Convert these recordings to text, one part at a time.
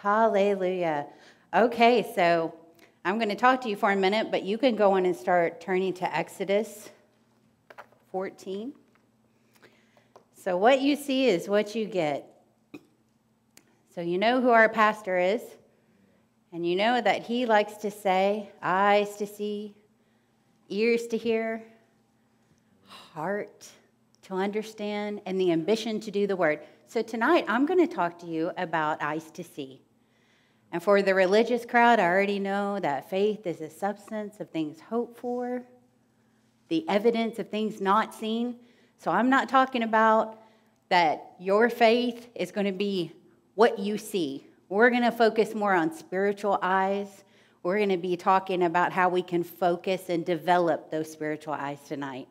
Hallelujah. Okay, so I'm going to talk to you for a minute, but you can go on and start turning to Exodus 14. So, what you see is what you get. So, you know who our pastor is, and you know that he likes to say, eyes to see, ears to hear, heart to understand, and the ambition to do the word. So, tonight I'm going to talk to you about eyes to see. And for the religious crowd, I already know that faith is a substance of things hoped for, the evidence of things not seen. So I'm not talking about that your faith is going to be what you see. We're going to focus more on spiritual eyes. We're going to be talking about how we can focus and develop those spiritual eyes tonight.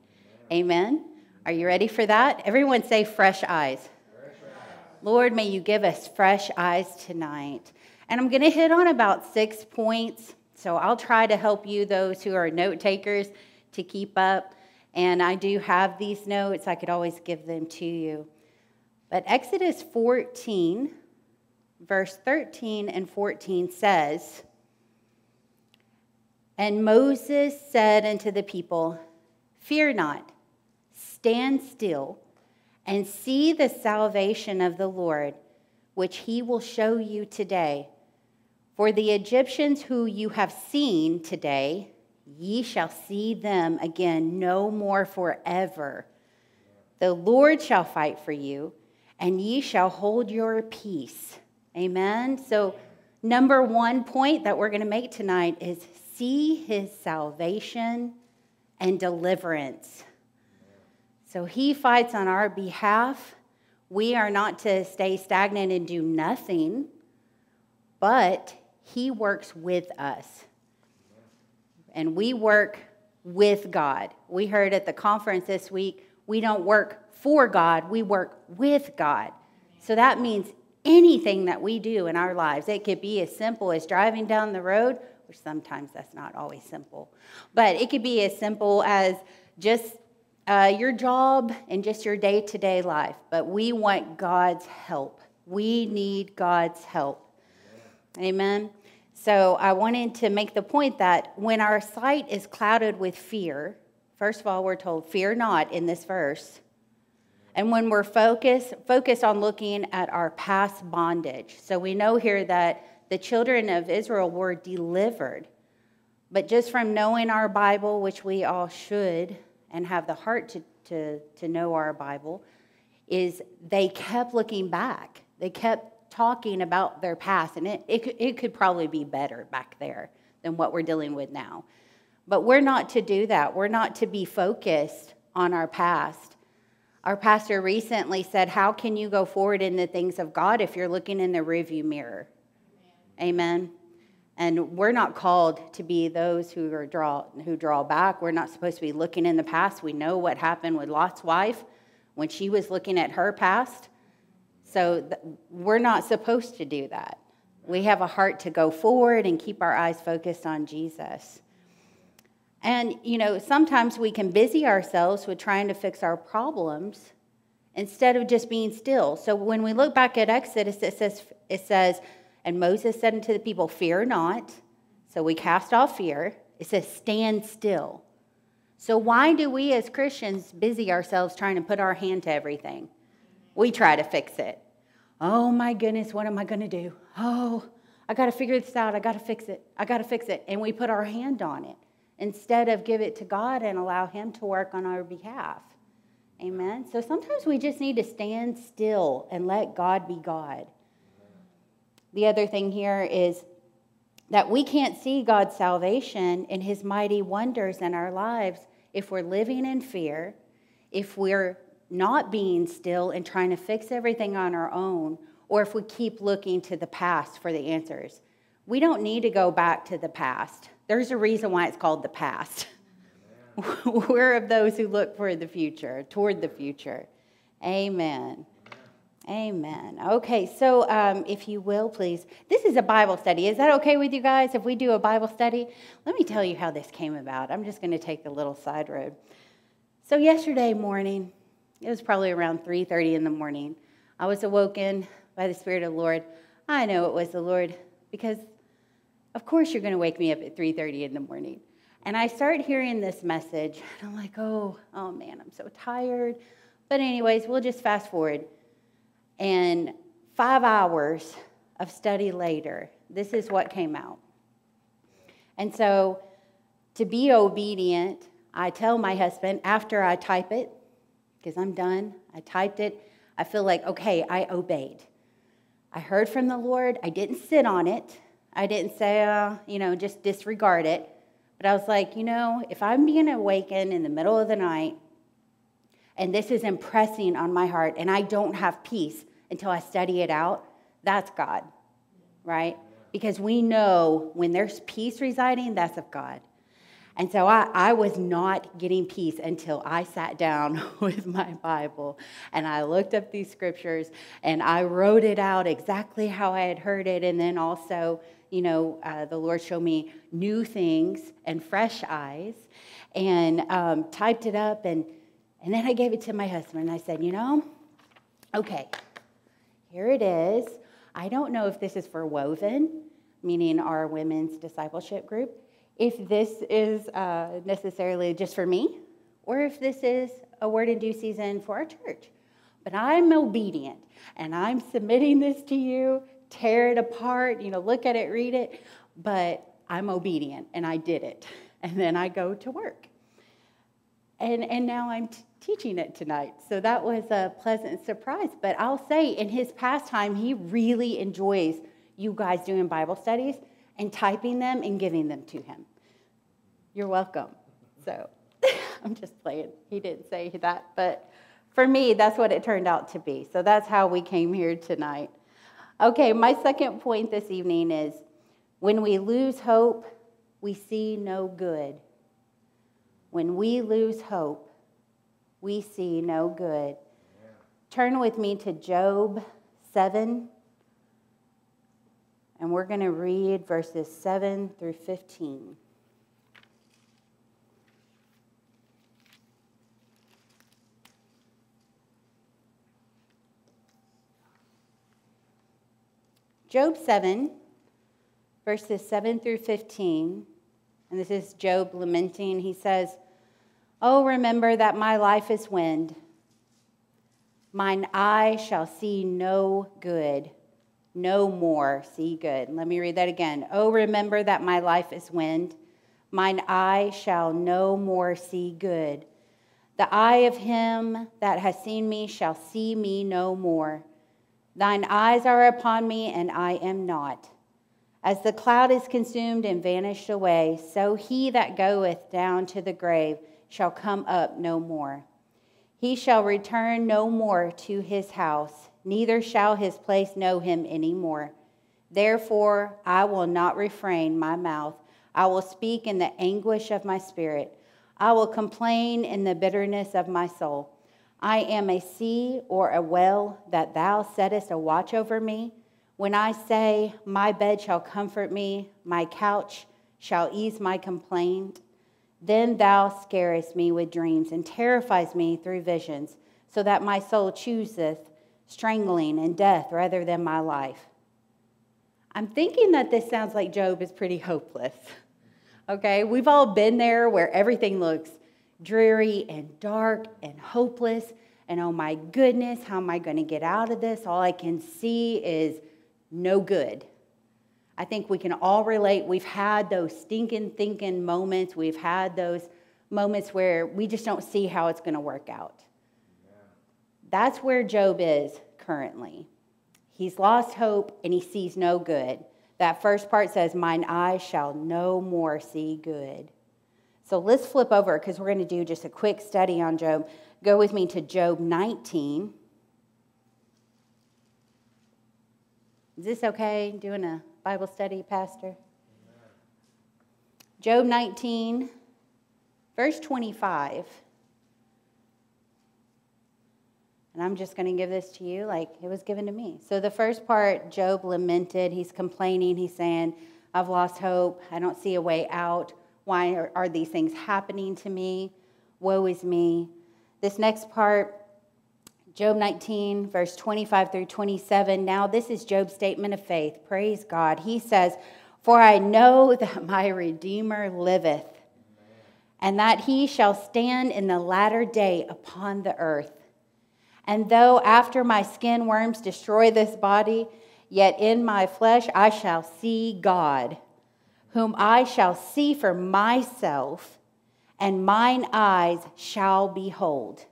Amen. Are you ready for that? Everyone say fresh eyes. Fresh eyes. Lord, may you give us fresh eyes tonight. And I'm going to hit on about six points. So I'll try to help you, those who are note takers, to keep up. And I do have these notes, I could always give them to you. But Exodus 14, verse 13 and 14 says, And Moses said unto the people, Fear not, stand still, and see the salvation of the Lord, which he will show you today. For the Egyptians who you have seen today, ye shall see them again no more forever. The Lord shall fight for you, and ye shall hold your peace. Amen. So, number one point that we're going to make tonight is see his salvation and deliverance. So, he fights on our behalf. We are not to stay stagnant and do nothing, but he works with us. And we work with God. We heard at the conference this week, we don't work for God, we work with God. So that means anything that we do in our lives, it could be as simple as driving down the road, which sometimes that's not always simple, but it could be as simple as just uh, your job and just your day to day life. But we want God's help. We need God's help. Amen. So I wanted to make the point that when our sight is clouded with fear, first of all, we're told, fear not in this verse. And when we're focused, focused on looking at our past bondage. So we know here that the children of Israel were delivered. But just from knowing our Bible, which we all should and have the heart to, to, to know our Bible, is they kept looking back. They kept talking about their past, and it, it, could, it could probably be better back there than what we're dealing with now. But we're not to do that. We're not to be focused on our past. Our pastor recently said, How can you go forward in the things of God if you're looking in the rearview mirror? Amen. Amen. And we're not called to be those who are draw who draw back. We're not supposed to be looking in the past. We know what happened with Lot's wife when she was looking at her past. So we're not supposed to do that. We have a heart to go forward and keep our eyes focused on Jesus. And, you know, sometimes we can busy ourselves with trying to fix our problems instead of just being still. So when we look back at Exodus, it says, it says, and Moses said unto the people, Fear not. So we cast off fear. It says, Stand still. So why do we as Christians busy ourselves trying to put our hand to everything? We try to fix it. Oh my goodness, what am I going to do? Oh, I got to figure this out. I got to fix it. I got to fix it. And we put our hand on it instead of give it to God and allow Him to work on our behalf. Amen. So sometimes we just need to stand still and let God be God. The other thing here is that we can't see God's salvation and His mighty wonders in our lives if we're living in fear, if we're not being still and trying to fix everything on our own, or if we keep looking to the past for the answers. We don't need to go back to the past. There's a reason why it's called the past. We're of those who look for the future, toward the future. Amen. Amen. Okay, so um, if you will, please, this is a Bible study. Is that okay with you guys if we do a Bible study? Let me tell you how this came about. I'm just going to take a little side road. So yesterday morning, it was probably around 3:30 in the morning. I was awoken by the Spirit of the Lord. I know it was the Lord because of course you're going to wake me up at 3:30 in the morning. And I start hearing this message and I'm like, "Oh, oh man, I'm so tired." But anyways, we'll just fast forward. And 5 hours of study later, this is what came out. And so to be obedient, I tell my husband after I type it, because I'm done, I typed it, I feel like, okay, I obeyed. I heard from the Lord. I didn't sit on it. I didn't say, uh, you know, just disregard it. But I was like, you know, if I'm being awakened in the middle of the night and this is impressing on my heart and I don't have peace until I study it out, that's God, right? Because we know when there's peace residing, that's of God. And so I, I was not getting peace until I sat down with my Bible and I looked up these scriptures and I wrote it out exactly how I had heard it. And then also, you know, uh, the Lord showed me new things and fresh eyes and um, typed it up. And, and then I gave it to my husband and I said, you know, okay, here it is. I don't know if this is for Woven, meaning our women's discipleship group if this is uh, necessarily just for me or if this is a word in due season for our church. But I'm obedient and I'm submitting this to you. Tear it apart, you know, look at it, read it. But I'm obedient and I did it. And then I go to work. And, and now I'm t- teaching it tonight. So that was a pleasant surprise. But I'll say, in his pastime, he really enjoys you guys doing Bible studies and typing them and giving them to him. You're welcome. So I'm just playing. He didn't say that, but for me, that's what it turned out to be. So that's how we came here tonight. Okay, my second point this evening is when we lose hope, we see no good. When we lose hope, we see no good. Turn with me to Job 7 and we're going to read verses 7 through 15. Job 7, verses 7 through 15, and this is Job lamenting. He says, Oh, remember that my life is wind. Mine eye shall see no good no more see good. Let me read that again. Oh, remember that my life is wind. Mine eye shall no more see good. The eye of him that has seen me shall see me no more. Thine eyes are upon me, and I am not. As the cloud is consumed and vanished away, so he that goeth down to the grave shall come up no more. He shall return no more to his house neither shall his place know him any more. Therefore, I will not refrain my mouth. I will speak in the anguish of my spirit. I will complain in the bitterness of my soul. I am a sea or a well that thou settest a watch over me. When I say, My bed shall comfort me, my couch shall ease my complaint, then thou scarest me with dreams and terrifies me through visions, so that my soul chooseth strangling, and death rather than my life. I'm thinking that this sounds like Job is pretty hopeless. Okay, we've all been there where everything looks dreary and dark and hopeless. And oh my goodness, how am I going to get out of this? All I can see is no good. I think we can all relate. We've had those stinking thinking moments. We've had those moments where we just don't see how it's going to work out. That's where Job is currently. He's lost hope and he sees no good. That first part says, Mine eyes shall no more see good. So let's flip over because we're going to do just a quick study on Job. Go with me to Job 19. Is this okay doing a Bible study, Pastor? Job 19, verse 25. And I'm just going to give this to you like it was given to me. So, the first part, Job lamented. He's complaining. He's saying, I've lost hope. I don't see a way out. Why are, are these things happening to me? Woe is me. This next part, Job 19, verse 25 through 27. Now, this is Job's statement of faith. Praise God. He says, For I know that my Redeemer liveth, and that he shall stand in the latter day upon the earth. And though after my skin worms destroy this body, yet in my flesh I shall see God, whom I shall see for myself, and mine eyes shall behold,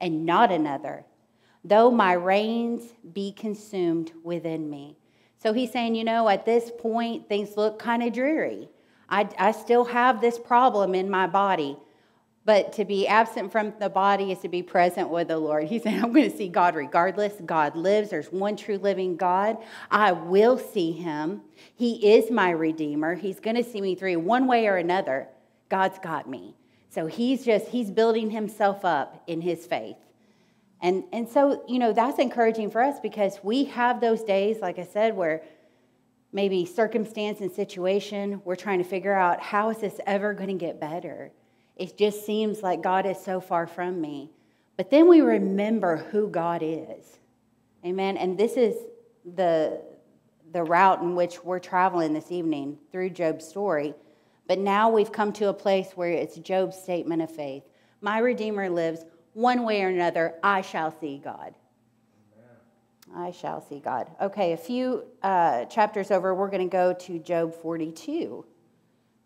and not another though my reins be consumed within me. So he's saying, you know, at this point, things look kind of dreary. I, I still have this problem in my body. But to be absent from the body is to be present with the Lord. He said, I'm going to see God regardless. God lives. There's one true living God. I will see him. He is my Redeemer. He's going to see me through one way or another. God's got me. So he's just, he's building himself up in his faith. And, and so, you know, that's encouraging for us because we have those days, like I said, where maybe circumstance and situation, we're trying to figure out how is this ever going to get better? It just seems like God is so far from me. But then we remember who God is. Amen. And this is the, the route in which we're traveling this evening through Job's story. But now we've come to a place where it's Job's statement of faith. My Redeemer lives one way or another, I shall see God. I shall see God. Okay, a few uh, chapters over, we're going to go to Job 42.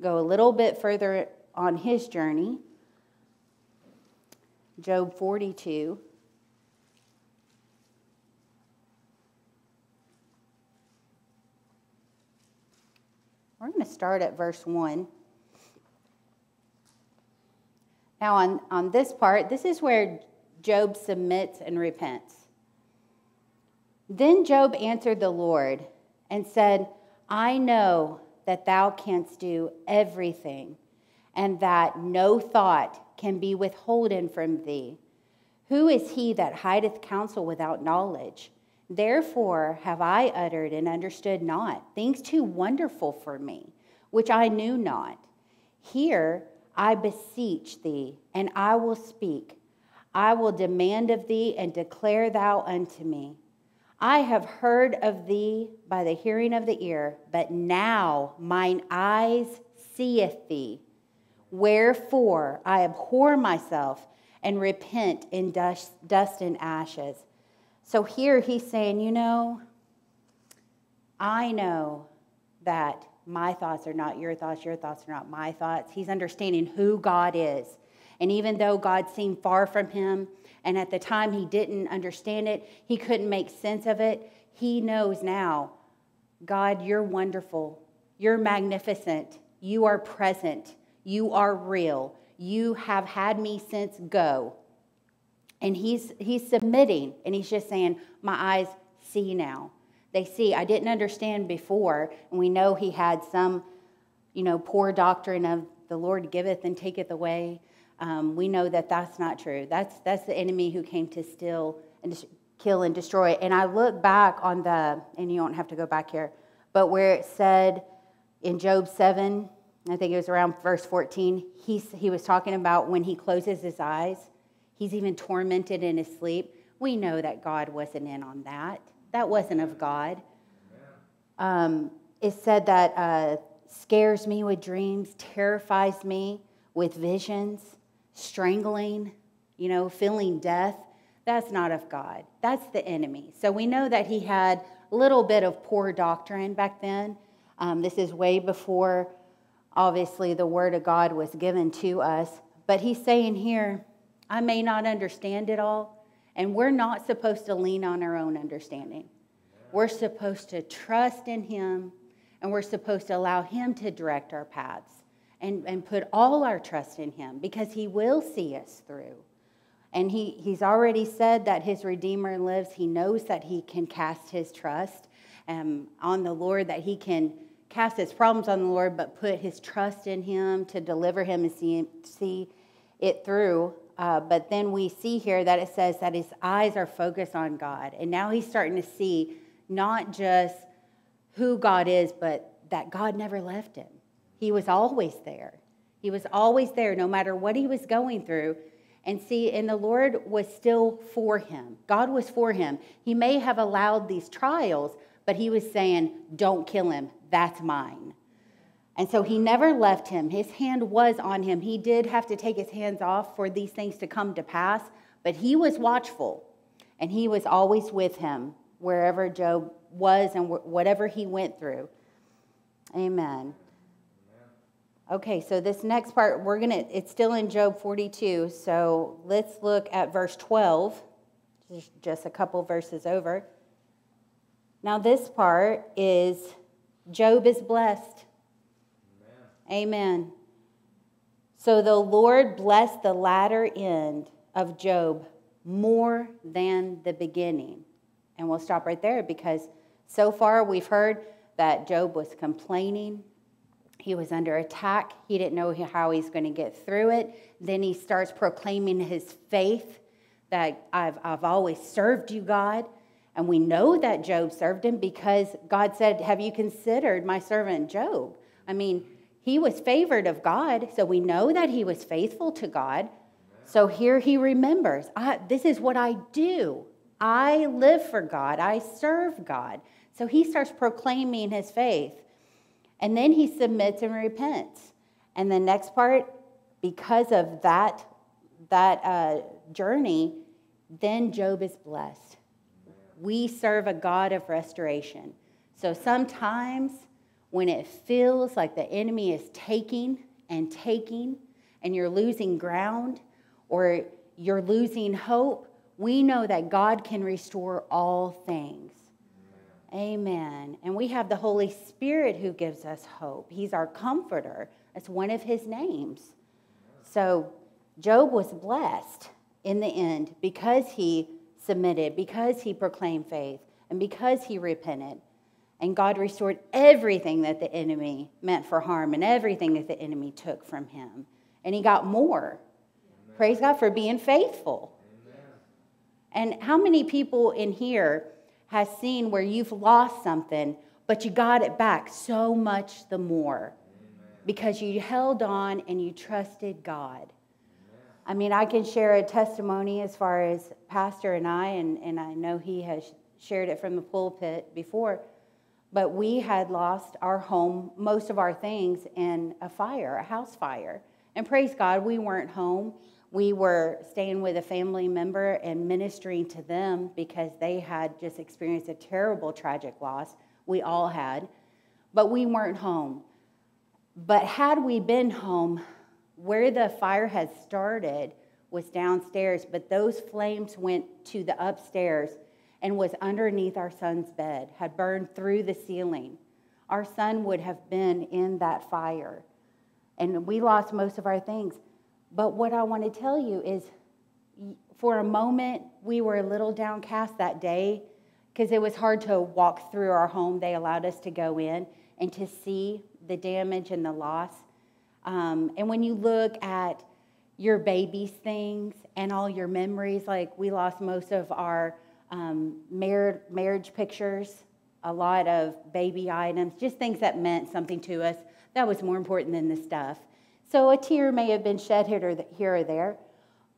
Go a little bit further on his journey. Job 42. We're going to start at verse 1. Now, on, on this part, this is where Job submits and repents. Then Job answered the Lord and said, I know that thou canst do everything, and that no thought can be withholden from thee. Who is he that hideth counsel without knowledge? Therefore have I uttered and understood not things too wonderful for me, which I knew not. Here I beseech thee, and I will speak. I will demand of thee, and declare thou unto me. I have heard of thee by the hearing of the ear, but now mine eyes seeth thee. Wherefore I abhor myself and repent in dust, dust and ashes. So here he's saying, you know, I know that my thoughts are not your thoughts, your thoughts are not my thoughts. He's understanding who God is. And even though God seemed far from him, and at the time he didn't understand it, he couldn't make sense of it, he knows now God, you're wonderful. You're magnificent. You are present. You are real. You have had me since go. And he's, he's submitting and he's just saying, My eyes see now they see. I didn't understand before, and we know he had some, you know, poor doctrine of the Lord giveth and taketh away. Um, we know that that's not true. That's that's the enemy who came to steal and kill and destroy. And I look back on the, and you don't have to go back here, but where it said in Job seven, I think it was around verse fourteen. He he was talking about when he closes his eyes, he's even tormented in his sleep. We know that God wasn't in on that. That wasn't of God. Um, it said that uh, scares me with dreams, terrifies me with visions, strangling, you know, feeling death. That's not of God. That's the enemy. So we know that he had a little bit of poor doctrine back then. Um, this is way before, obviously, the word of God was given to us. But he's saying here, I may not understand it all, and we're not supposed to lean on our own understanding. We're supposed to trust in Him and we're supposed to allow Him to direct our paths and, and put all our trust in Him because He will see us through. And he, He's already said that His Redeemer lives. He knows that He can cast His trust um, on the Lord, that He can cast His problems on the Lord, but put His trust in Him to deliver Him and see, see it through. Uh, but then we see here that it says that his eyes are focused on God. And now he's starting to see not just who God is, but that God never left him. He was always there. He was always there no matter what he was going through. And see, and the Lord was still for him. God was for him. He may have allowed these trials, but he was saying, Don't kill him. That's mine. And so he never left him. His hand was on him. He did have to take his hands off for these things to come to pass, but he was watchful and he was always with him wherever Job was and whatever he went through. Amen. Okay, so this next part, we're going to, it's still in Job 42. So let's look at verse 12, just a couple verses over. Now, this part is Job is blessed. Amen. So the Lord blessed the latter end of Job more than the beginning. And we'll stop right there because so far we've heard that Job was complaining. He was under attack. He didn't know how he's going to get through it. Then he starts proclaiming his faith that I've, I've always served you, God. And we know that Job served him because God said, Have you considered my servant Job? I mean, he was favored of God, so we know that he was faithful to God. So here he remembers this is what I do. I live for God, I serve God. So he starts proclaiming his faith. And then he submits and repents. And the next part, because of that, that uh, journey, then Job is blessed. We serve a God of restoration. So sometimes when it feels like the enemy is taking and taking and you're losing ground or you're losing hope, we know that God can restore all things. Amen. And we have the Holy Spirit who gives us hope. He's our comforter. That's one of his names. So Job was blessed in the end because he submitted, because he proclaimed faith, and because he repented. And God restored everything that the enemy meant for harm and everything that the enemy took from him. And he got more. Amen. Praise God for being faithful. Amen. And how many people in here has seen where you've lost something, but you got it back so much the more Amen. because you held on and you trusted God? I mean, I can share a testimony as far as Pastor and I, and, and I know he has shared it from the pulpit before but we had lost our home, most of our things, in a fire, a house fire. And praise God, we weren't home. We were staying with a family member and ministering to them because they had just experienced a terrible, tragic loss. We all had. But we weren't home. But had we been home, where the fire had started was downstairs, but those flames went to the upstairs and was underneath our son's bed, had burned through the ceiling. Our son would have been in that fire. And we lost most of our things. But what I want to tell you is for a moment, we were a little downcast that day because it was hard to walk through our home. They allowed us to go in and to see the damage and the loss. Um, and when you look at your baby's things and all your memories, like we lost most of our um, mar- marriage pictures, a lot of baby items, just things that meant something to us. That was more important than the stuff. So a tear may have been shed here or, here or there,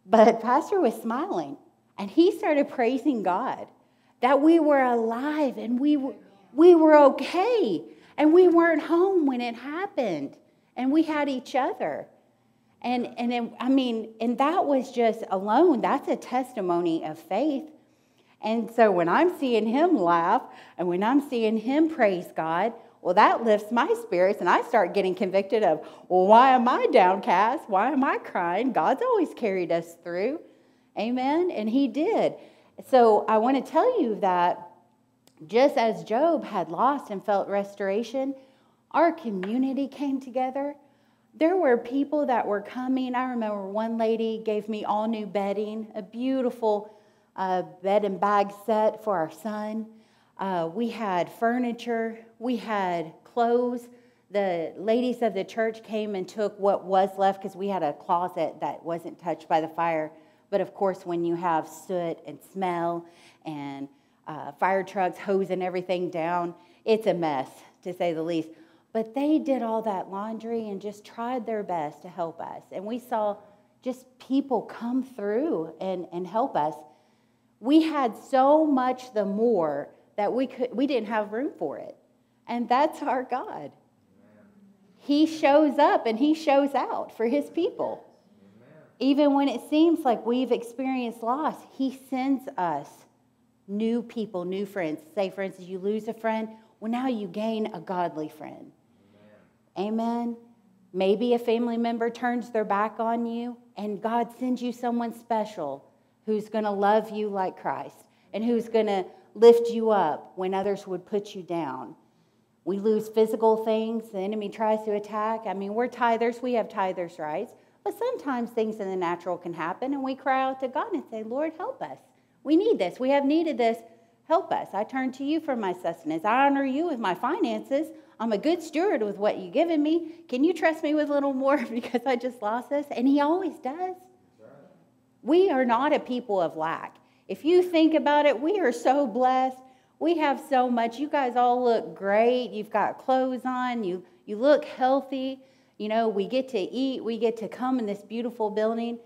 but Pastor was smiling and he started praising God that we were alive and we, we were okay and we weren't home when it happened and we had each other. And, and I mean, and that was just alone, that's a testimony of faith and so when I'm seeing him laugh and when I'm seeing him praise God, well, that lifts my spirits, and I start getting convicted of, well, why am I downcast? Why am I crying? God's always carried us through. Amen. And he did. So I want to tell you that just as Job had lost and felt restoration, our community came together. There were people that were coming. I remember one lady gave me all new bedding, a beautiful a bed and bag set for our son. Uh, we had furniture. We had clothes. The ladies of the church came and took what was left because we had a closet that wasn't touched by the fire. But of course, when you have soot and smell and uh, fire trucks hosing everything down, it's a mess, to say the least. But they did all that laundry and just tried their best to help us. And we saw just people come through and, and help us. We had so much the more that we could we didn't have room for it. And that's our God. He shows up and he shows out for his people. Even when it seems like we've experienced loss, he sends us new people, new friends. Say, for instance, you lose a friend, well, now you gain a godly friend. Amen. Maybe a family member turns their back on you, and God sends you someone special who's going to love you like Christ and who's going to lift you up when others would put you down. We lose physical things, the enemy tries to attack. I mean, we're tithers, we have tithers' rights, but sometimes things in the natural can happen, and we cry out to God and say, Lord, help us. We need this. We have needed this. Help us. I turn to you for my sustenance. I honor you with my finances. I'm a good steward with what you've given me. Can you trust me with a little more because I just lost this? And he always does. We are not a people of lack. If you think about it, we are so blessed. We have so much. You guys all look great. You've got clothes on. You, you look healthy. You know, we get to eat. We get to come in this beautiful building.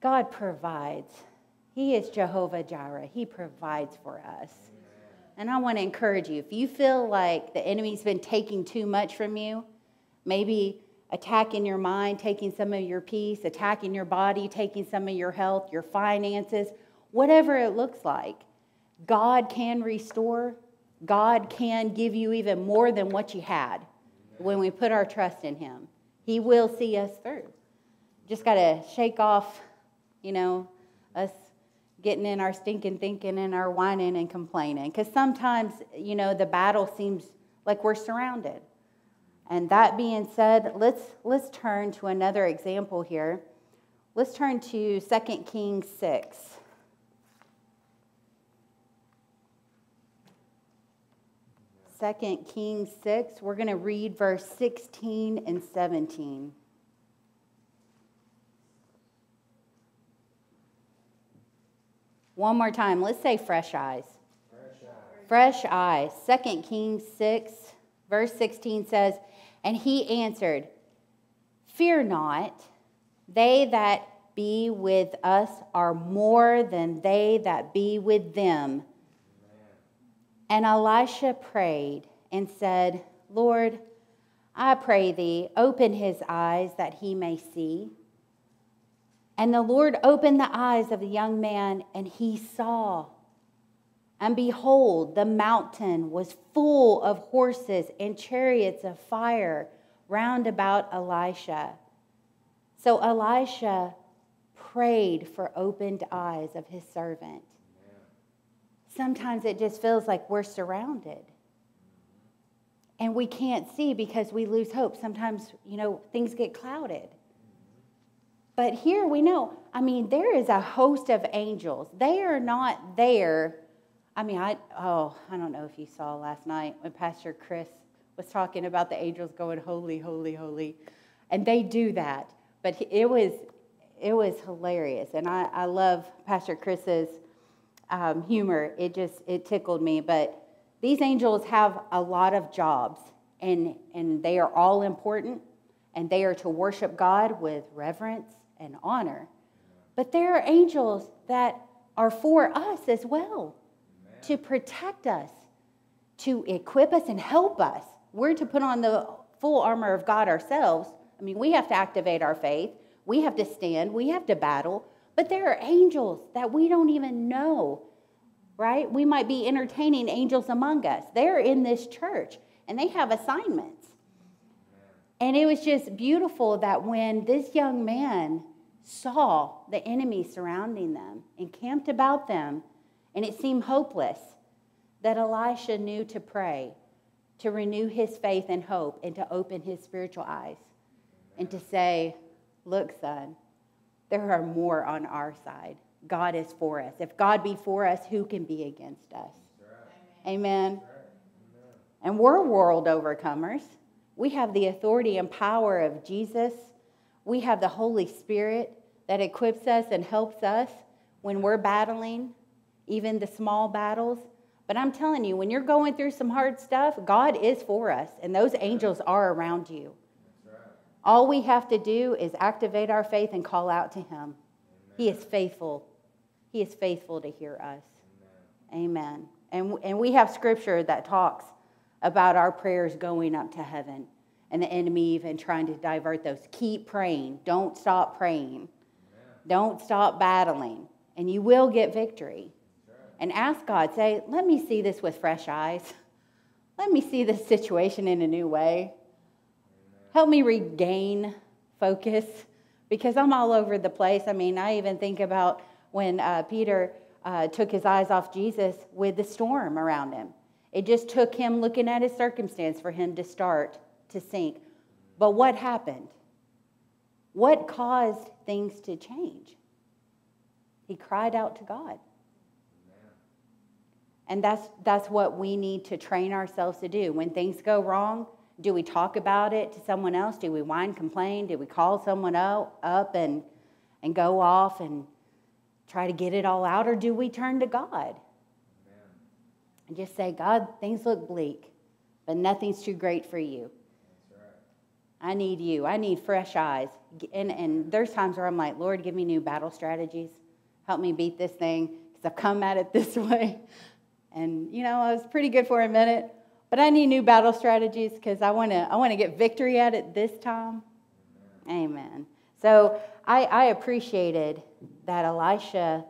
God provides. He is Jehovah Jireh. He provides for us. And I want to encourage you if you feel like the enemy's been taking too much from you, maybe attacking your mind, taking some of your peace, attacking your body, taking some of your health, your finances, whatever it looks like, God can restore. God can give you even more than what you had when we put our trust in Him. He will see us through. Just got to shake off, you know, us getting in our stinking thinking and our whining and complaining. Because sometimes, you know, the battle seems like we're surrounded. And that being said, let's, let's turn to another example here. Let's turn to 2 Kings 6. Second Kings 6, we're going to read verse 16 and 17. One more time. Let's say fresh eyes. Fresh eyes. Second Kings 6, verse 16 says, And he answered, Fear not, they that be with us are more than they that be with them. And Elisha prayed and said, Lord, I pray thee, open his eyes that he may see. And the Lord opened the eyes of the young man, and he saw. And behold, the mountain was full of horses and chariots of fire round about Elisha. So Elisha prayed for opened eyes of his servant. Sometimes it just feels like we're surrounded. And we can't see because we lose hope. Sometimes, you know, things get clouded. But here we know, I mean, there is a host of angels. They are not there. I mean, I, oh, I don't know if you saw last night when Pastor Chris was talking about the angels going holy, holy, holy. And they do that. But it was, it was hilarious. And I, I love Pastor Chris's um, humor. It just, it tickled me. But these angels have a lot of jobs and, and they are all important and they are to worship God with reverence and honor. But there are angels that are for us as well Amen. to protect us, to equip us and help us. We're to put on the full armor of God ourselves. I mean, we have to activate our faith, we have to stand, we have to battle. But there are angels that we don't even know, right? We might be entertaining angels among us. They're in this church and they have assignments. And it was just beautiful that when this young man saw the enemy surrounding them, encamped about them, and it seemed hopeless, that Elisha knew to pray, to renew his faith and hope, and to open his spiritual eyes, and to say, Look, son, there are more on our side. God is for us. If God be for us, who can be against us? Amen. And we're world overcomers. We have the authority and power of Jesus we have the Holy Spirit that equips us and helps us when we're battling, even the small battles. But I'm telling you, when you're going through some hard stuff, God is for us, and those angels are around you. All we have to do is activate our faith and call out to Him. He is faithful. He is faithful to hear us. Amen. And, and we have scripture that talks about our prayers going up to heaven and the enemy even trying to divert those. Keep praying. Don't stop praying. Don't stop battling. And you will get victory. And ask God, say, let me see this with fresh eyes. Let me see this situation in a new way. Help me regain focus because I'm all over the place. I mean, I even think about when uh, Peter uh, took his eyes off Jesus with the storm around him. It just took him looking at his circumstance for him to start to sink. But what happened? What caused things to change? He cried out to God. And that's, that's what we need to train ourselves to do. When things go wrong, do we talk about it to someone else? Do we whine, complain? Do we call someone up and, and go off and try to get it all out? Or do we turn to God Amen. and just say, God, things look bleak, but nothing's too great for you? I need you. I need fresh eyes. And, and there's times where I'm like, Lord, give me new battle strategies. Help me beat this thing because I've come at it this way. And, you know, I was pretty good for a minute, but I need new battle strategies because I want to I wanna get victory at it this time. Amen. So I, I appreciated that Elisha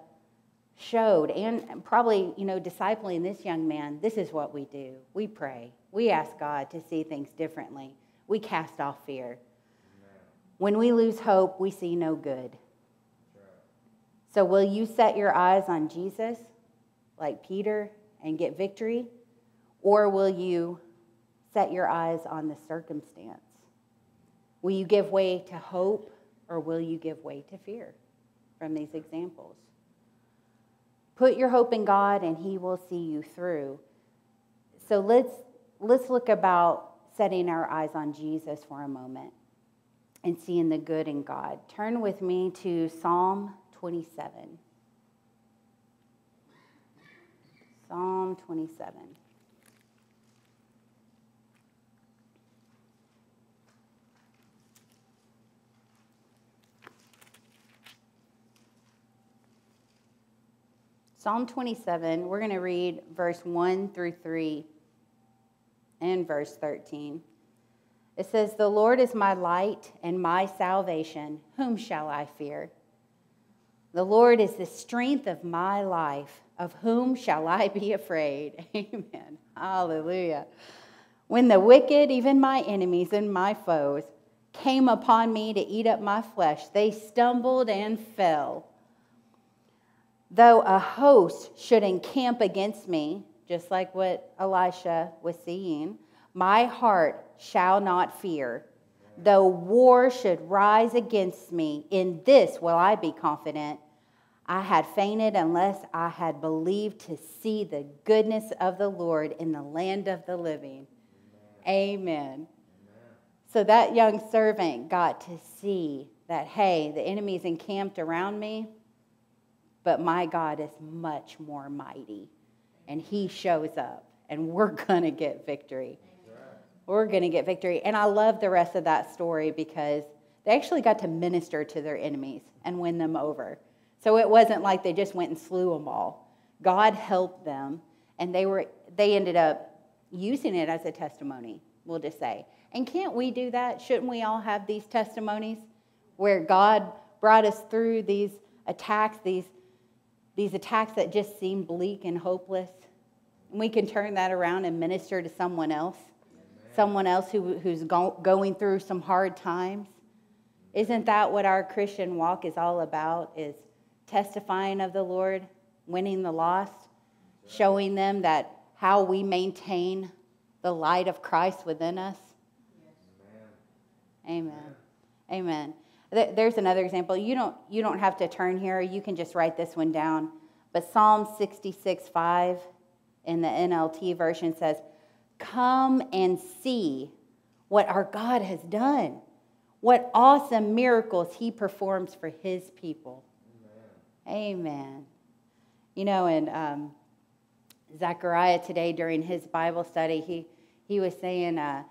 showed and probably, you know, discipling this young man, this is what we do. We pray. We ask God to see things differently. We cast off fear. When we lose hope, we see no good. So, will you set your eyes on Jesus like Peter and get victory? Or will you set your eyes on the circumstance? Will you give way to hope or will you give way to fear from these examples? Put your hope in God and he will see you through. So let's let's look about setting our eyes on Jesus for a moment and seeing the good in God. Turn with me to Psalm 27. Psalm 27. Psalm 27, we're going to read verse 1 through 3 and verse 13. It says, The Lord is my light and my salvation. Whom shall I fear? The Lord is the strength of my life. Of whom shall I be afraid? Amen. Hallelujah. When the wicked, even my enemies and my foes, came upon me to eat up my flesh, they stumbled and fell. Though a host should encamp against me, just like what Elisha was seeing, my heart shall not fear. Though war should rise against me, in this will I be confident. I had fainted unless I had believed to see the goodness of the Lord in the land of the living. Amen. Amen. So that young servant got to see that, hey, the enemy's encamped around me, but my God is much more mighty. And he shows up, and we're going to get victory. We're going to get victory. And I love the rest of that story because they actually got to minister to their enemies and win them over. So it wasn't like they just went and slew them all. God helped them, and they were they ended up using it as a testimony. We'll just say, and can't we do that? Shouldn't we all have these testimonies where God brought us through these attacks, these these attacks that just seem bleak and hopeless? And we can turn that around and minister to someone else, Amen. someone else who, who's go, going through some hard times. Isn't that what our Christian walk is all about? Is testifying of the Lord, winning the lost, showing them that how we maintain the light of Christ within us. Amen. Amen. Amen. There's another example. You don't, you don't have to turn here. You can just write this one down. But Psalm 66 5 in the NLT version says, Come and see what our God has done, what awesome miracles he performs for his people. Amen. You know, and um, Zechariah today during his Bible study, he, he was saying, uh,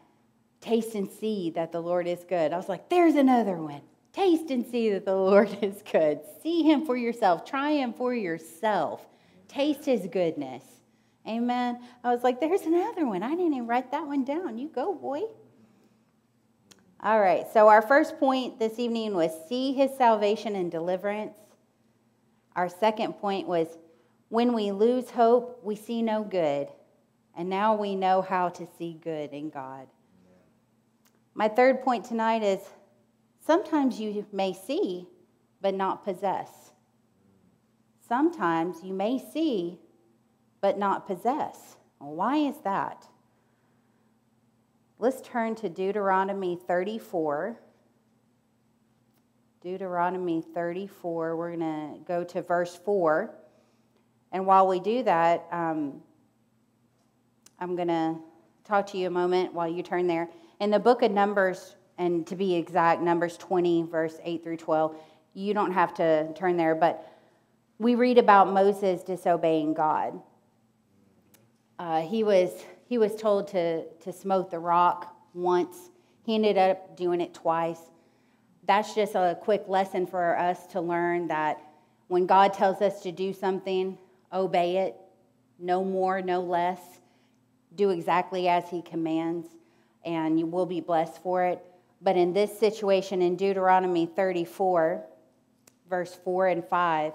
taste and see that the Lord is good. I was like, there's another one. Taste and see that the Lord is good. See him for yourself. Try him for yourself. Taste his goodness. Amen. I was like, there's another one. I didn't even write that one down. You go, boy. All right. So, our first point this evening was see his salvation and deliverance. Our second point was when we lose hope, we see no good. And now we know how to see good in God. My third point tonight is sometimes you may see, but not possess. Sometimes you may see, but not possess. why is that? Let's turn to Deuteronomy 34. Deuteronomy 34, we're going to go to verse 4. And while we do that, um, I'm going to talk to you a moment while you turn there. In the book of Numbers, and to be exact, Numbers 20, verse 8 through 12, you don't have to turn there, but we read about Moses disobeying God. Uh, he, was, he was told to, to smote the rock once, he ended up doing it twice. That's just a quick lesson for us to learn that when God tells us to do something, obey it, no more, no less. Do exactly as He commands, and you will be blessed for it. But in this situation in Deuteronomy 34, verse 4 and 5,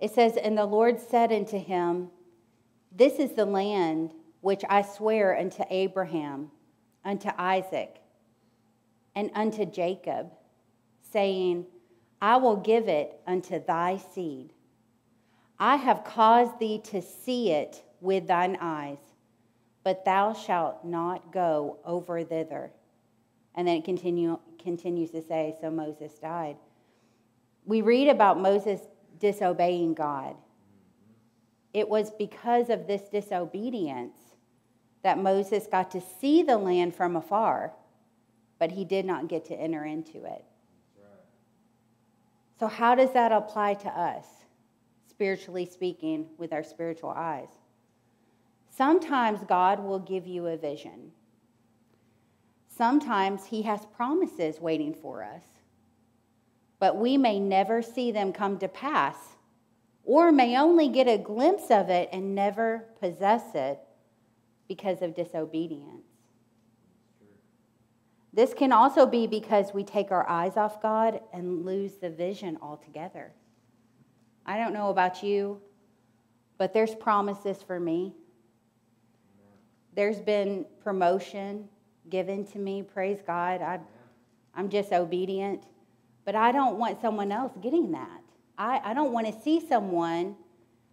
it says, And the Lord said unto him, This is the land which I swear unto Abraham, unto Isaac, and unto Jacob, saying, I will give it unto thy seed. I have caused thee to see it with thine eyes, but thou shalt not go over thither. And then it continue, continues to say, So Moses died. We read about Moses disobeying God. It was because of this disobedience that Moses got to see the land from afar, but he did not get to enter into it. So, how does that apply to us, spiritually speaking, with our spiritual eyes? Sometimes God will give you a vision. Sometimes He has promises waiting for us, but we may never see them come to pass, or may only get a glimpse of it and never possess it because of disobedience. This can also be because we take our eyes off God and lose the vision altogether. I don't know about you, but there's promises for me. There's been promotion given to me, praise God. I, I'm just obedient. But I don't want someone else getting that. I, I don't want to see someone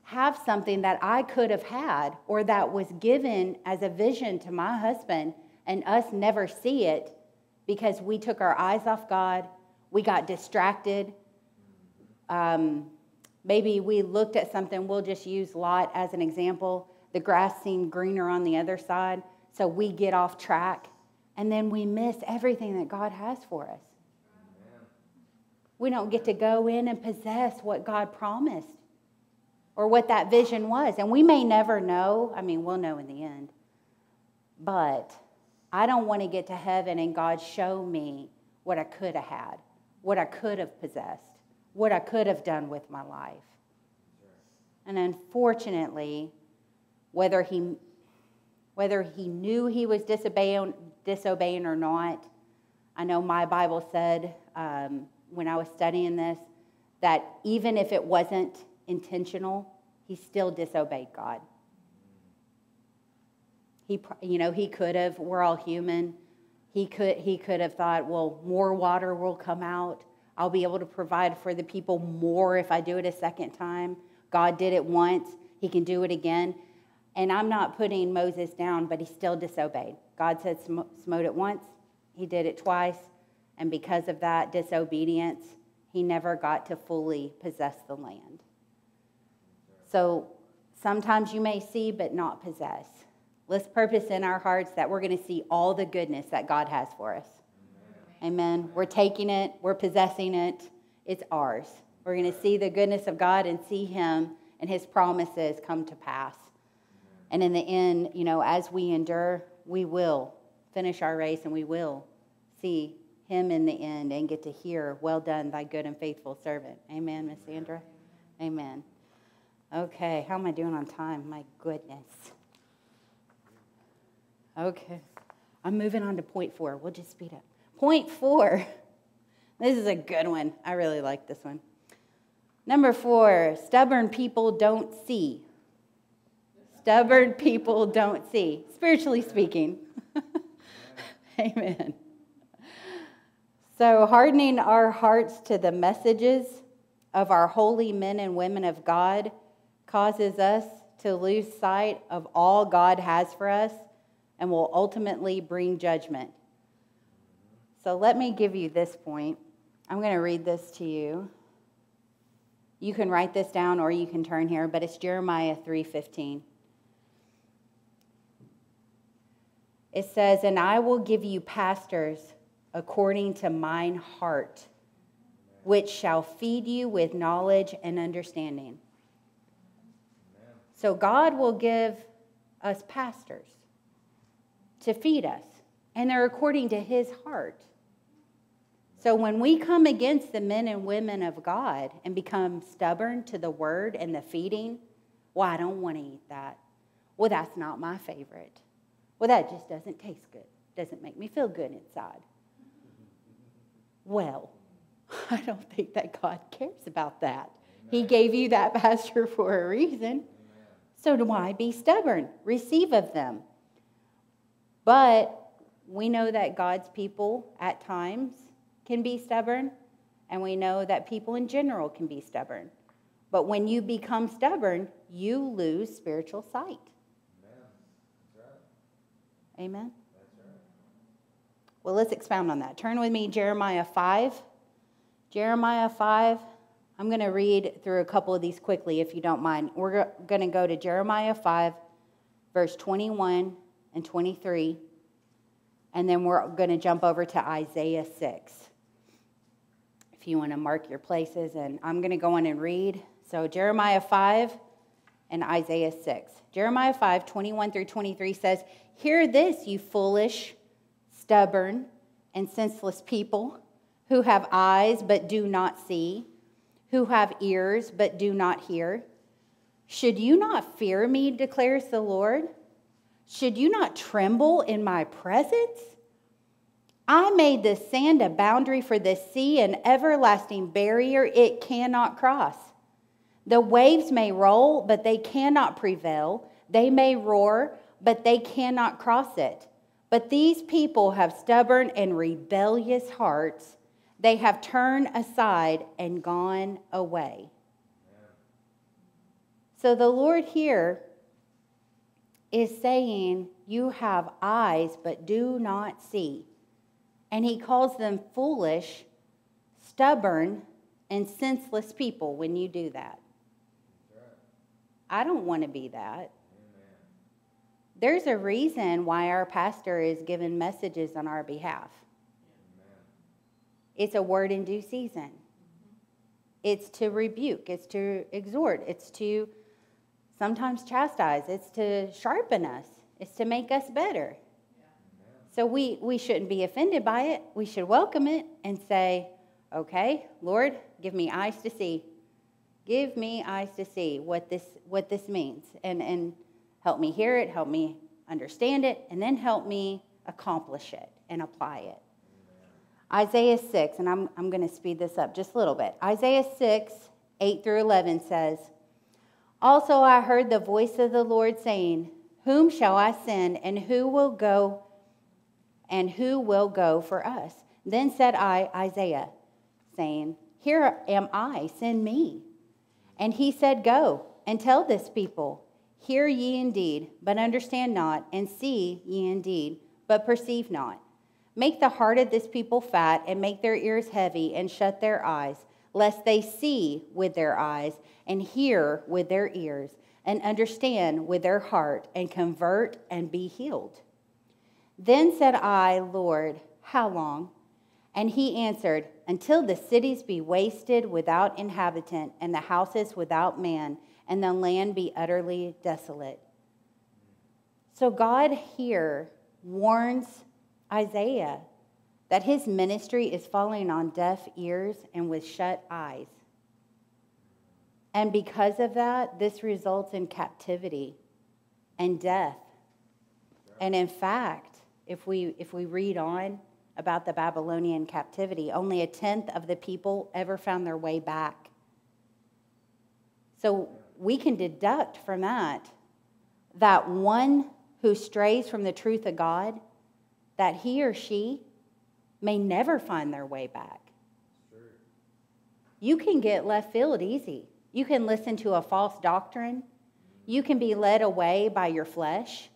have something that I could have had or that was given as a vision to my husband and us never see it because we took our eyes off God, we got distracted. Um, maybe we looked at something, we'll just use Lot as an example. The grass seemed greener on the other side, so we get off track and then we miss everything that God has for us. We don't get to go in and possess what God promised or what that vision was. And we may never know. I mean, we'll know in the end. But I don't want to get to heaven and God show me what I could have had, what I could have possessed, what I could have done with my life. And unfortunately, whether he, whether he knew he was disobeying, disobeying or not, I know my Bible said um, when I was studying this that even if it wasn't intentional, he still disobeyed God. He, you know, he could have, we're all human. He could, he could have thought, well, more water will come out. I'll be able to provide for the people more if I do it a second time. God did it once, he can do it again. And I'm not putting Moses down, but he still disobeyed. God said, smote it once, he did it twice. And because of that disobedience, he never got to fully possess the land. So sometimes you may see but not possess. Let's purpose in our hearts that we're going to see all the goodness that God has for us. Amen. Amen. We're taking it, we're possessing it, it's ours. We're going to see the goodness of God and see Him and His promises come to pass. And in the end, you know, as we endure, we will finish our race and we will see him in the end and get to hear, Well done, thy good and faithful servant. Amen, Miss Sandra? Amen. Okay, how am I doing on time? My goodness. Okay, I'm moving on to point four. We'll just speed up. Point four. This is a good one. I really like this one. Number four, stubborn people don't see. Stubborn people don't see, spiritually speaking. Amen. So, hardening our hearts to the messages of our holy men and women of God causes us to lose sight of all God has for us and will ultimately bring judgment. So, let me give you this point. I'm going to read this to you. You can write this down or you can turn here, but it's Jeremiah 3:15. It says, "And I will give you pastors according to mine heart, which shall feed you with knowledge and understanding." Amen. So God will give us pastors to feed us, and they're according to his heart. So when we come against the men and women of God and become stubborn to the word and the feeding, well, I don't want to eat that. Well, that's not my favorite. Well, that just doesn't taste good. Doesn't make me feel good inside. Well, I don't think that God cares about that. He gave you that pasture for a reason. So do I be stubborn? Receive of them. But we know that God's people at times can be stubborn, and we know that people in general can be stubborn. But when you become stubborn, you lose spiritual sight. Amen. Well, let's expound on that. Turn with me, Jeremiah 5. Jeremiah 5. I'm going to read through a couple of these quickly if you don't mind. We're going to go to Jeremiah 5, verse 21 and 23, and then we're going to jump over to Isaiah 6 if you want to mark your places. And I'm going to go on and read. So, Jeremiah 5 and Isaiah 6. Jeremiah 5, 21 through 23 says, Hear this, you foolish, stubborn, and senseless people who have eyes but do not see, who have ears but do not hear. Should you not fear me, declares the Lord? Should you not tremble in my presence? I made the sand a boundary for the sea, an everlasting barrier it cannot cross. The waves may roll, but they cannot prevail. They may roar, but they cannot cross it. But these people have stubborn and rebellious hearts. They have turned aside and gone away. So the Lord here is saying, You have eyes, but do not see and he calls them foolish, stubborn, and senseless people when you do that. I don't want to be that. There's a reason why our pastor is given messages on our behalf. It's a word in due season. It's to rebuke, it's to exhort, it's to sometimes chastise, it's to sharpen us, it's to make us better. So we, we shouldn't be offended by it. We should welcome it and say, okay, Lord, give me eyes to see. Give me eyes to see what this, what this means. And, and help me hear it, help me understand it, and then help me accomplish it and apply it. Isaiah 6, and I'm, I'm going to speed this up just a little bit. Isaiah 6, 8 through 11 says, Also I heard the voice of the Lord saying, Whom shall I send, and who will go and who will go for us? Then said I, Isaiah, saying, Here am I, send me. And he said, Go and tell this people, Hear ye indeed, but understand not, and see ye indeed, but perceive not. Make the heart of this people fat, and make their ears heavy, and shut their eyes, lest they see with their eyes, and hear with their ears, and understand with their heart, and convert and be healed. Then said I, Lord, how long? And he answered, Until the cities be wasted without inhabitant, and the houses without man, and the land be utterly desolate. So God here warns Isaiah that his ministry is falling on deaf ears and with shut eyes. And because of that, this results in captivity and death. And in fact, if we, if we read on about the Babylonian captivity, only a tenth of the people ever found their way back. So we can deduct from that that one who strays from the truth of God, that he or she may never find their way back. You can get left field easy. You can listen to a false doctrine. You can be led away by your flesh.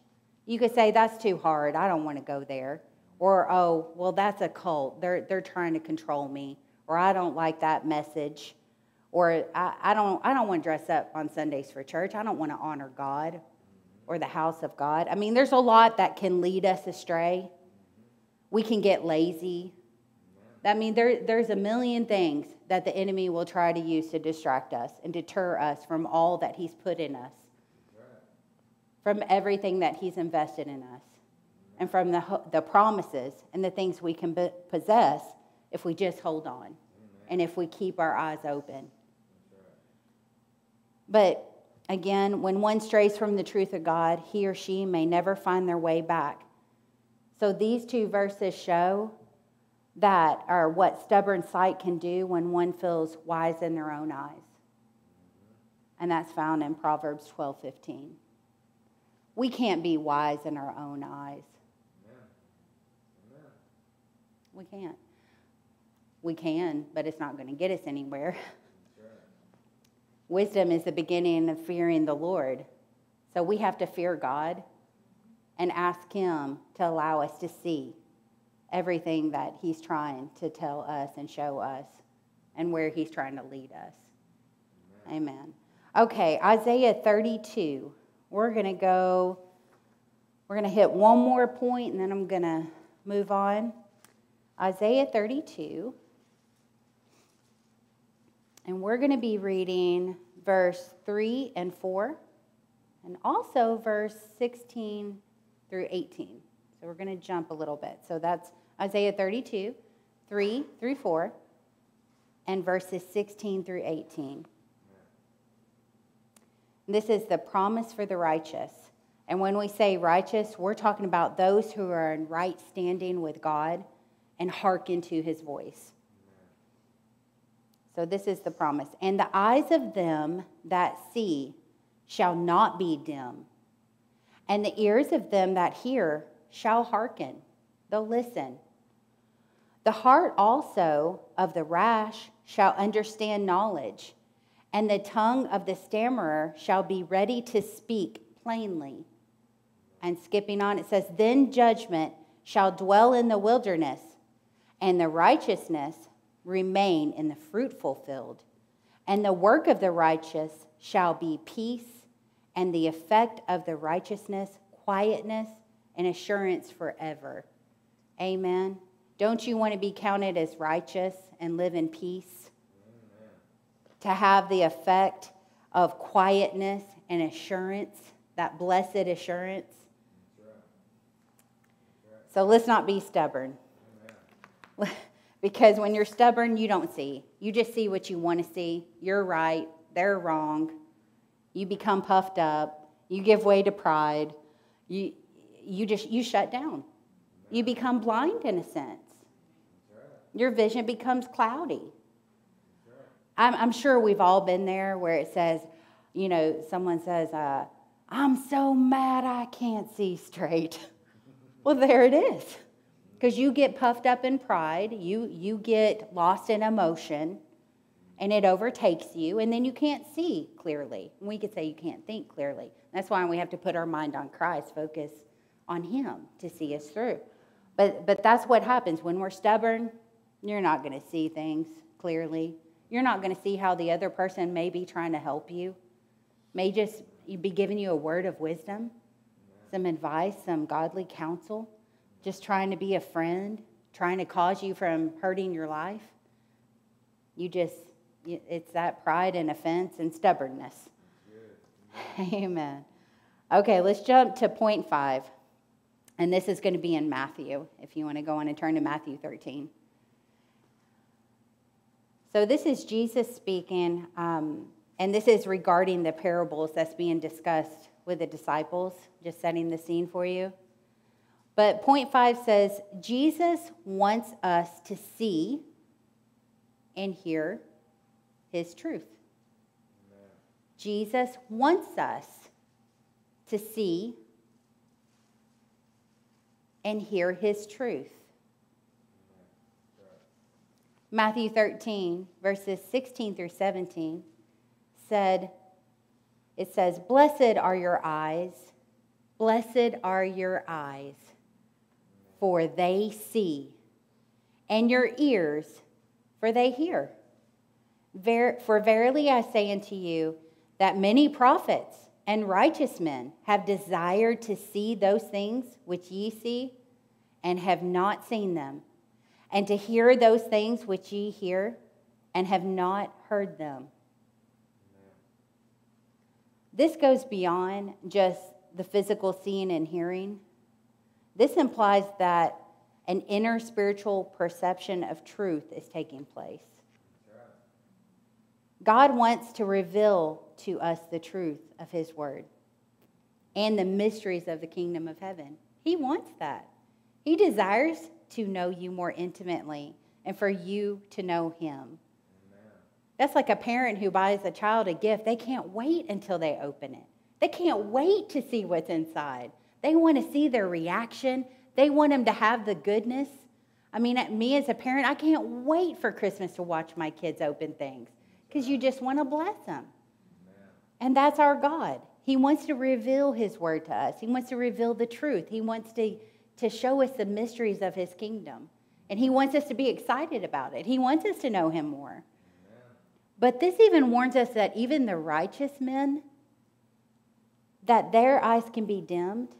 You could say, That's too hard. I don't want to go there. Or, Oh, well, that's a cult. They're, they're trying to control me. Or, I don't like that message. Or, I, I, don't, I don't want to dress up on Sundays for church. I don't want to honor God or the house of God. I mean, there's a lot that can lead us astray. We can get lazy. I mean, there, there's a million things that the enemy will try to use to distract us and deter us from all that he's put in us, from everything that he's invested in us, and from the, the promises and the things we can possess if we just hold on and if we keep our eyes open. But again, when one strays from the truth of God, he or she may never find their way back. So these two verses show that are what stubborn sight can do when one feels wise in their own eyes. Mm-hmm. And that's found in Proverbs 12:15. We can't be wise in our own eyes. Amen. We can't. We can, but it's not going to get us anywhere. Right. Wisdom is the beginning of fearing the Lord. So we have to fear God and ask Him to allow us to see everything that He's trying to tell us and show us and where He's trying to lead us. Amen. Amen. Okay, Isaiah 32. We're going to go, we're going to hit one more point and then I'm going to move on. Isaiah 32. And we're going to be reading verse 3 and 4, and also verse 16 through 18. So we're going to jump a little bit. So that's Isaiah 32, 3 through 4, and verses 16 through 18. This is the promise for the righteous. And when we say righteous, we're talking about those who are in right standing with God and hearken to his voice. So this is the promise. And the eyes of them that see shall not be dim, and the ears of them that hear shall hearken. They'll listen. The heart also of the rash shall understand knowledge, and the tongue of the stammerer shall be ready to speak plainly. And skipping on, it says, Then judgment shall dwell in the wilderness, and the righteousness remain in the fruitful field. And the work of the righteous shall be peace, and the effect of the righteousness, quietness, and assurance forever. Amen. Don't you want to be counted as righteous and live in peace? Amen. To have the effect of quietness and assurance, that blessed assurance. That's right. That's right. So let's not be stubborn. because when you're stubborn, you don't see. You just see what you want to see. You're right, they're wrong. You become puffed up. You give way to pride. You, you just you shut down. You become blind in a sense your vision becomes cloudy. I'm, I'm, sure we've all been there where it says, you know, someone says, uh, I'm so mad I can't see straight. well, there it is. Because you get puffed up in pride, you, you get lost in emotion, and it overtakes you, and then you can't see clearly. We could say you can't think clearly. That's why we have to put our mind on Christ, focus on Him to see us through. But, but that's what happens when we're stubborn, you're not going to see things clearly. You're not going to see how the other person may be trying to help you, may just be giving you a word of wisdom, some advice, some godly counsel, just trying to be a friend, trying to cause you from hurting your life. You just, it's that pride and offense and stubbornness. Amen. Okay, let's jump to point five. And this is going to be in Matthew, if you want to go on and turn to Matthew 13. So this is Jesus speaking, um, and this is regarding the parables that's being discussed with the disciples, just setting the scene for you. But point five says Jesus wants us to see and hear his truth. Amen. Jesus wants us to see and hear his truth. Matthew 13, verses 16 through 17 said, it says, Blessed are your eyes, blessed are your eyes, for they see, and your ears, for they hear. Ver- For verily I say unto you, that many prophets and righteous men have desired to see those things which ye see, and have not seen them and to hear those things which ye hear and have not heard them. This goes beyond just the physical seeing and hearing. This implies that an inner spiritual perception of truth is taking place. God wants to reveal to us the truth of His Word and the mysteries of the kingdom of heaven. He wants that. He desires to know you more intimately and for you to know him. That's like a parent who buys a child a gift. They can't wait until they open it. They can't wait to see what's inside. They want to see their reaction. They want them to have the goodness. I mean, me as a parent, I can't wait for Christmas to watch my kids open things because you just want to bless them. And that's our God. He wants to reveal His word to us, He wants to reveal the truth. He wants to to show us the mysteries of his kingdom. And he wants us to be excited about it. He wants us to know him more. But this even warns us that even the righteous men, that their eyes can be dimmed,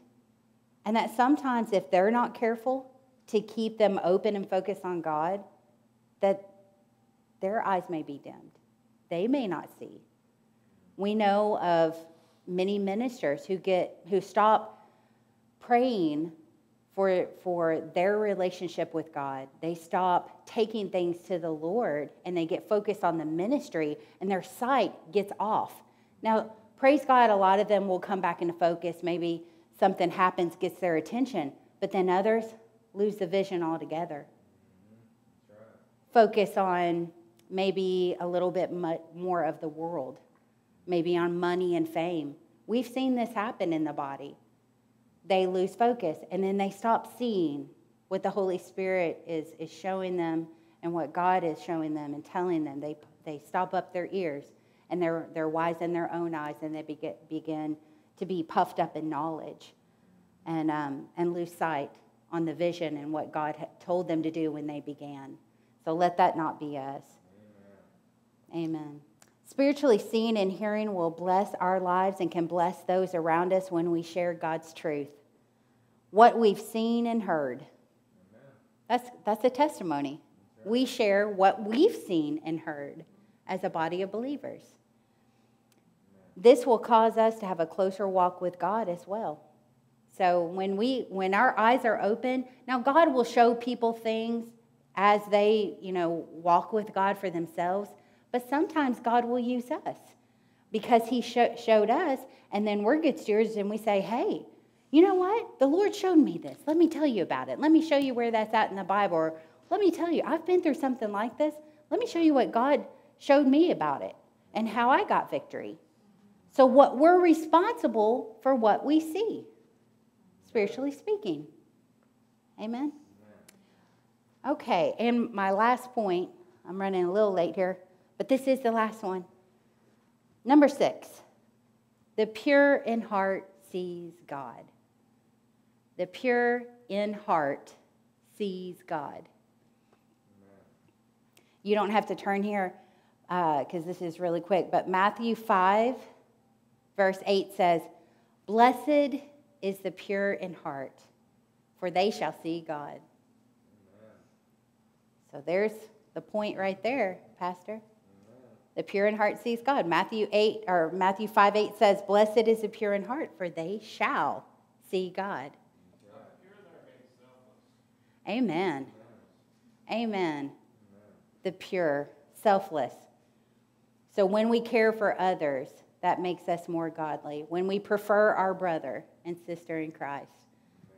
and that sometimes if they're not careful to keep them open and focused on God, that their eyes may be dimmed. They may not see. We know of many ministers who get who stop praying for, for their relationship with God. They stop taking things to the Lord and they get focused on the ministry and their sight gets off. Now, praise God, a lot of them will come back into focus. Maybe something happens, gets their attention, but then others lose the vision altogether. Focus on maybe a little bit more of the world, maybe on money and fame. We've seen this happen in the body they lose focus and then they stop seeing what the Holy Spirit is, is showing them and what God is showing them and telling them. They, they stop up their ears and they're, they're wise in their own eyes and they begin, begin to be puffed up in knowledge and, um, and lose sight on the vision and what God told them to do when they began. So let that not be us. Amen. Amen. Spiritually seeing and hearing will bless our lives and can bless those around us when we share God's truth. What we've seen and heard. That's, that's a testimony. We share what we've seen and heard as a body of believers. This will cause us to have a closer walk with God as well. So when we when our eyes are open, now God will show people things as they, you know, walk with God for themselves. But sometimes God will use us because He sh- showed us, and then we're good stewards and we say, hey, you know what? The Lord showed me this. Let me tell you about it. Let me show you where that's at in the Bible. Or let me tell you, I've been through something like this. Let me show you what God showed me about it and how I got victory. So, what we're responsible for what we see, spiritually speaking. Amen. Okay, and my last point, I'm running a little late here. But this is the last one. Number six, the pure in heart sees God. The pure in heart sees God. You don't have to turn here because uh, this is really quick, but Matthew 5, verse 8 says, Blessed is the pure in heart, for they shall see God. Amen. So there's the point right there, Pastor. The pure in heart sees God. Matthew 8 or Matthew 5 8 says, Blessed is the pure in heart, for they shall see God. Amen. Amen. The pure, selfless. So when we care for others, that makes us more godly. When we prefer our brother and sister in Christ,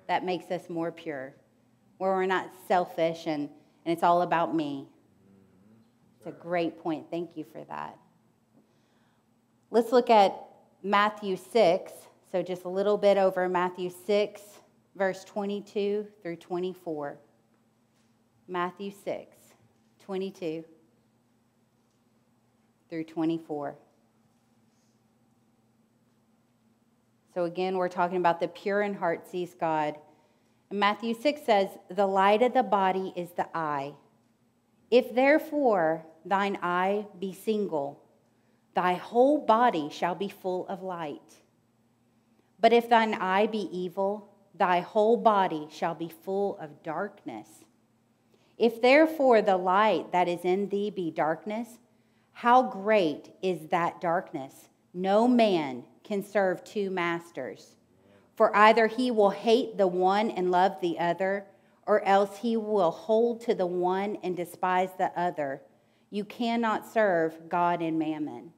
that makes us more pure. Where we're not selfish and, and it's all about me. It's a great point. Thank you for that. Let's look at Matthew 6. So just a little bit over Matthew 6, verse 22 through 24. Matthew 6, 22 through 24. So again, we're talking about the pure in heart sees God. And Matthew 6 says, The light of the body is the eye. If therefore thine eye be single, thy whole body shall be full of light. But if thine eye be evil, thy whole body shall be full of darkness. If therefore the light that is in thee be darkness, how great is that darkness? No man can serve two masters. For either he will hate the one and love the other, or else he will hold to the one and despise the other. You cannot serve God and mammon.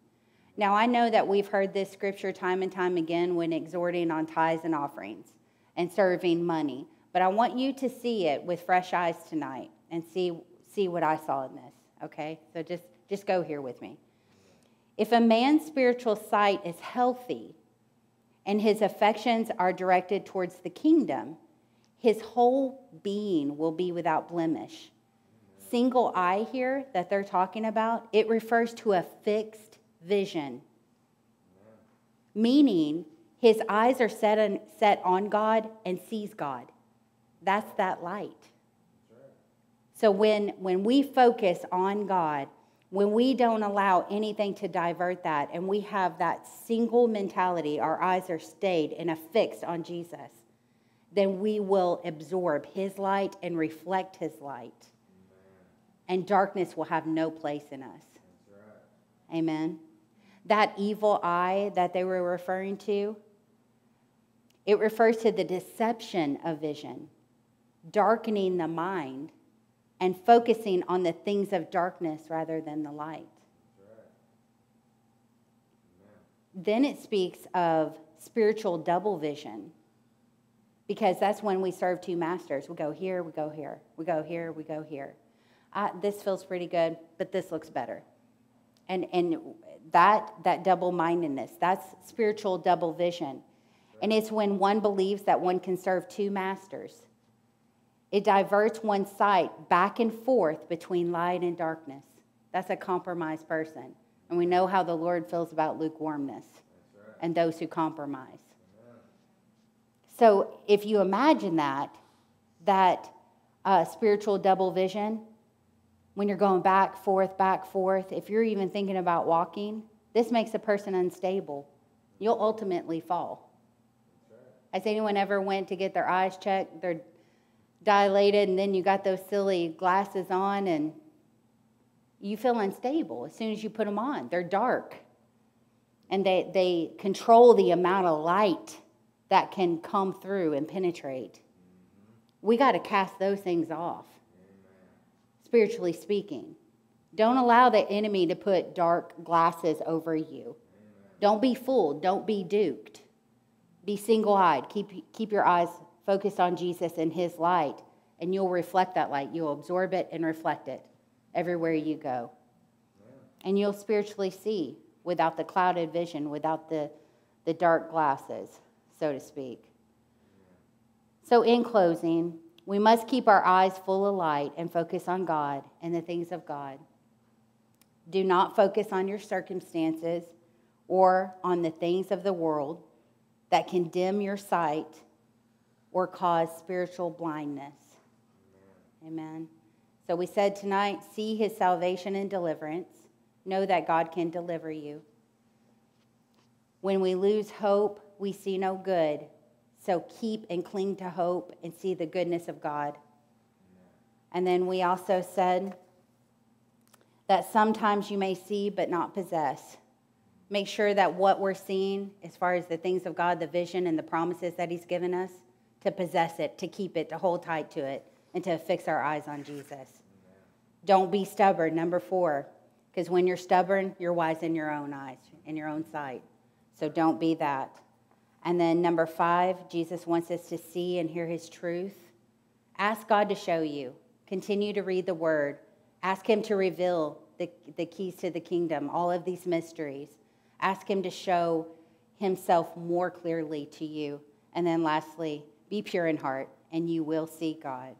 Now, I know that we've heard this scripture time and time again when exhorting on tithes and offerings and serving money, but I want you to see it with fresh eyes tonight and see, see what I saw in this, okay? So just, just go here with me. If a man's spiritual sight is healthy and his affections are directed towards the kingdom, his whole being will be without blemish. Single eye here that they're talking about, it refers to a fixed vision, meaning his eyes are set on, set on God and sees God. That's that light. So when, when we focus on God, when we don't allow anything to divert that, and we have that single mentality, our eyes are stayed and affixed on Jesus, then we will absorb his light and reflect his light. And darkness will have no place in us. Amen that evil eye that they were referring to, it refers to the deception of vision, darkening the mind, and focusing on the things of darkness rather than the light. Then it speaks of spiritual double vision because that's when we serve two masters. We go here, we go here, we go here, we go here. Uh, this feels pretty good, but this looks better. And, and that, that double mindedness, that's spiritual double vision. And it's when one believes that one can serve two masters. It diverts one's sight back and forth between light and darkness. That's a compromised person. And we know how the Lord feels about lukewarmness right. and those who compromise. Amen. So if you imagine that, that uh, spiritual double vision, when you're going back, forth, back, forth, if you're even thinking about walking, this makes a person unstable. You'll ultimately fall. Has anyone ever went to get their eyes checked? They're dilated, and then you got those silly glasses on, and you feel unstable as soon as you put them on. They're dark, and they, they control the amount of light that can come through and penetrate. We got to cast those things off spiritually speaking. Don't allow the enemy to put dark glasses over you. Don't be fooled. Don't be duped. Be single eyed. Keep, keep your eyes focused on Jesus and his light, and you'll reflect that light. You'll absorb it and reflect it everywhere you go. And you'll spiritually see without the clouded vision, without the, the dark glasses, so to speak. So, in closing, we must keep our eyes full of light and focus on God and the things of God. Do not focus on your circumstances or on the things of the world that can dim your sight or cause spiritual blindness. Amen. So we said tonight see his salvation and deliverance. Know that God can deliver you. When we lose hope, we see no good so keep and cling to hope and see the goodness of God. And then we also said that sometimes you may see but not possess. Make sure that what we're seeing, as far as the things of God, the vision and the promises that He's given us, to possess it, to keep it, to hold tight to it, and to fix our eyes on Jesus. Don't be stubborn. Number four, because when you're stubborn, you're wise in your own eyes, in your own sight. So don't be that. And then number five, Jesus wants us to see and hear his truth. Ask God to show you. Continue to read the word. Ask him to reveal the, the keys to the kingdom, all of these mysteries. Ask him to show himself more clearly to you. And then lastly, be pure in heart, and you will see God.